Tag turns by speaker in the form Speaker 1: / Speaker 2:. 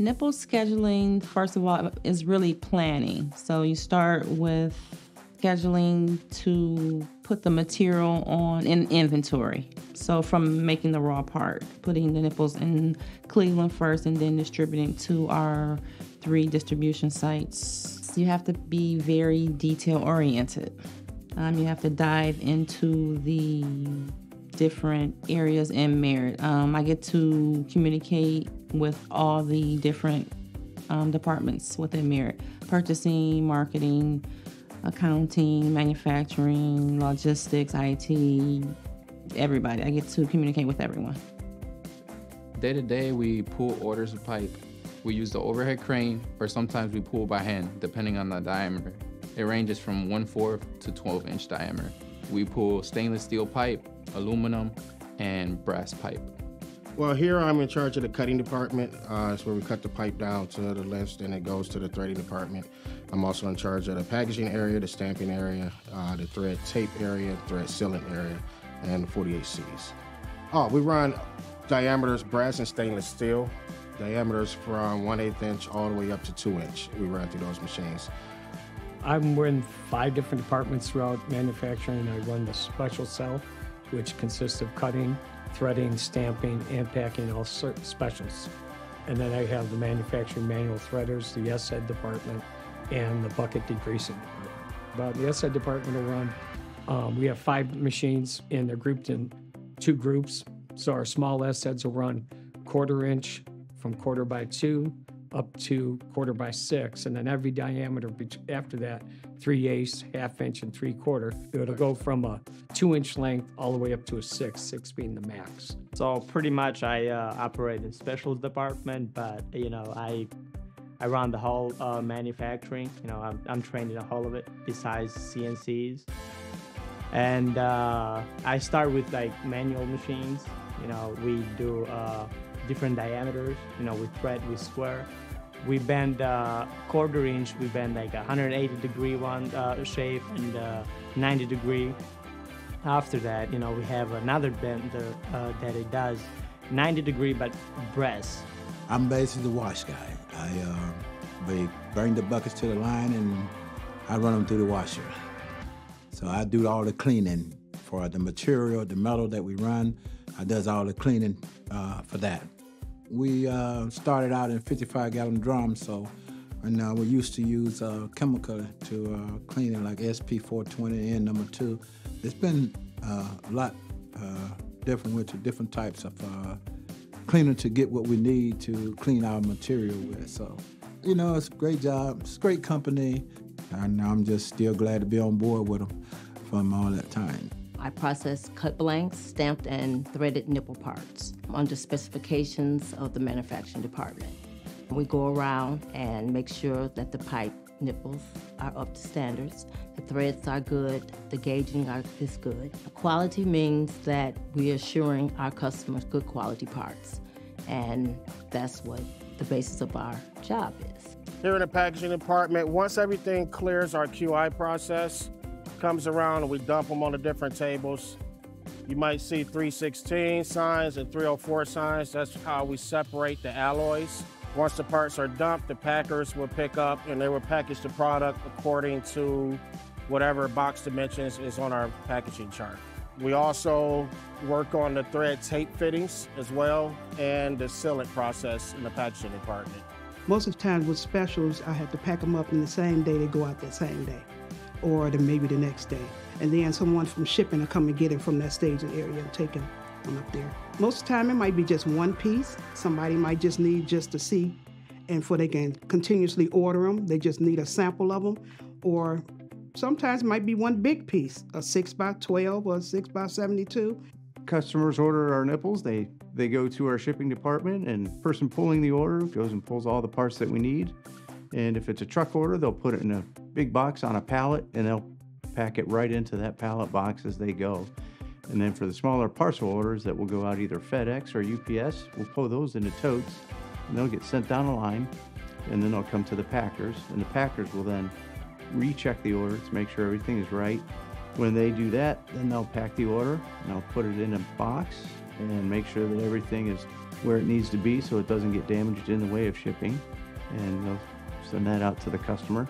Speaker 1: Nipple scheduling, first of all, is really planning. So you start with scheduling to put the material on in inventory. So from making the raw part, putting the nipples in Cleveland first and then distributing to our three distribution sites. You have to be very detail oriented. Um, you have to dive into the different areas in Merit. Um, I get to communicate with all the different um, departments within Merit purchasing, marketing, accounting, manufacturing, logistics, IT, everybody. I get to communicate with everyone.
Speaker 2: Day to day, we pull orders of pipe. We use the overhead crane, or sometimes we pull by hand, depending on the diameter. It ranges from 1 4 to 12 inch diameter. We pull stainless steel pipe, aluminum, and brass pipe.
Speaker 3: Well, here I'm in charge of the cutting department. Uh, it's where we cut the pipe down to the list and it goes to the threading department. I'm also in charge of the packaging area, the stamping area, uh, the thread tape area, thread sealant area, and the 48 Cs. Oh, we run diameters brass and stainless steel, diameters from 1 8 inch all the way up to 2 inch. We run through those machines.
Speaker 4: I'm in five different departments throughout manufacturing. I run the special cell, which consists of cutting, threading, stamping, and packing, all specials. And then I have the manufacturing manual threaders, the SED department, and the bucket degreasing department. About the SED department will run, um, we have five machines and they're grouped in two groups. So our small SEDs will run quarter inch from quarter by two up to quarter by six, and then every diameter after that, three eighths, half inch, and three quarter. It'll go from a two inch length all the way up to a six, six being the max.
Speaker 5: So pretty much, I uh, operate in special department, but you know, I I run the whole uh, manufacturing. You know, I'm, I'm trained in the whole of it, besides CNCs. And uh, I start with like manual machines. You know, we do uh, different diameters. You know, we thread, we square. We bend uh, quarter inch. We bend like 180 degree one uh, shape and uh, 90 degree. After that, you know, we have another bender uh, that it does 90 degree but brass.
Speaker 6: I'm basically the wash guy. I uh, they bring the buckets to the line and I run them through the washer. So I do all the cleaning for the material, the metal that we run. I does all the cleaning uh, for that. We uh, started out in 55 gallon drums, so and uh, we used to use uh, chemical to uh, clean it like SP420 and number two. It's been uh, a lot uh, different with different types of cleaner to get what we need to clean our material with. So, you know, it's a great job. It's a great company. And I'm just still glad to be on board with them from all that time.
Speaker 7: I process cut blanks, stamped and threaded nipple parts under specifications of the manufacturing department. We go around and make sure that the pipe nipples are up to standards, the threads are good, the gauging are, is good. Quality means that we're assuring our customers good quality parts, and that's what the basis of our job is.
Speaker 3: Here in the packaging department, once everything clears our QI process, comes around and we dump them on the different tables. You might see 316 signs and 304 signs. That's how we separate the alloys. Once the parts are dumped, the packers will pick up and they will package the product according to whatever box dimensions is on our packaging chart. We also work on the thread tape fittings as well and the sealant process in the packaging department.
Speaker 8: Most of the time with specials, I have to pack them up in the same day, they go out that same day or the, maybe the next day. And then someone from shipping will come and get it from that staging area and take them up there. Most of the time, it might be just one piece. Somebody might just need just to see, and for they can continuously order them, they just need a sample of them. Or sometimes it might be one big piece, a 6 by 12 or 6 by 72
Speaker 9: customers order our nipples, they they go to our shipping department and person pulling the order goes and pulls all the parts that we need. And if it's a truck order, they'll put it in a big box on a pallet and they'll pack it right into that pallet box as they go. And then for the smaller parcel orders that will go out either FedEx or UPS, we'll pull those into totes and they'll get sent down the line and then they'll come to the packers and the packers will then recheck the order to make sure everything is right. When they do that, then they'll pack the order and they'll put it in a box and make sure that everything is where it needs to be so it doesn't get damaged in the way of shipping. And we'll send that out to the customer.